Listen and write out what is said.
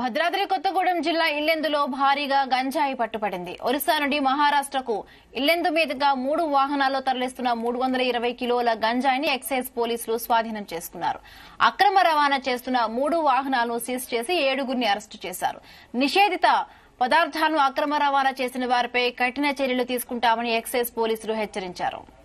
భద్రాద్రి కొత్తగూడెం జిల్లా ఇల్లెందులో భారీగా గంజాయి పట్టుపడింది. ఒరిస్సా నుండి మహారాష్ట్రకు ఇల్లెందు మీదుగా మూడు వాహనాల్లో తరలిస్తున్న మూడు వందల ఇరవై కిలోల గంజాయిని ఎక్సైజ్ పోలీసులు స్వాధీనం చేసుకున్నారు. అక్రమ రవాణా చేస్తున్న మూడు వాహనాలను సీజ్ చేసి ఏడుగురిని అరెస్టు చేశారు. నిషేధిత పదార్థాలను అక్రమ రవాణా చేసిన వారిపై కఠిన చర్యలు తీసుకుంటామని ఎక్సైజ్ పోలీసులు హెచ్చరించారు.